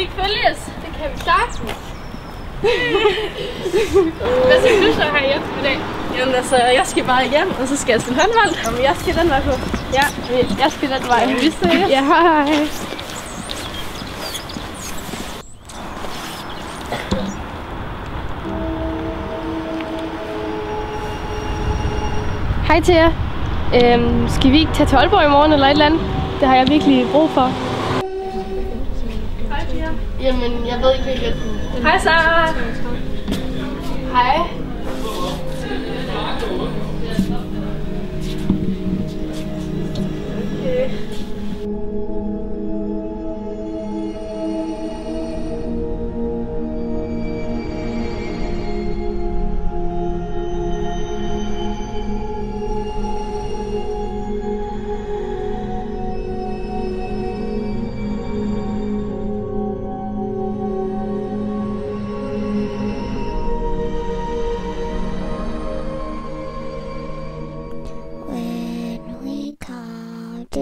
ikke følges? Det kan vi sagtens. Hvad skal du så her i eftermiddag? Jamen altså, jeg skal bare hjem, og så skal jeg spille håndbold. Jamen, jeg skal den vej på. Ja, jeg spiller den vej. Vi ses. Ja, hej. Hej til jer. Øhm, skal vi ikke tage til Aalborg i morgen eller et eller andet? Det har jeg virkelig brug for. Jamen, jeg ved ikke hvilket. Hej, Sara. Hej. When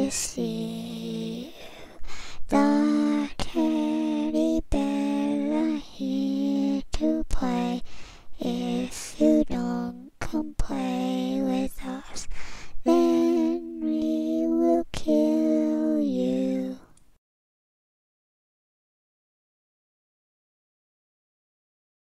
to see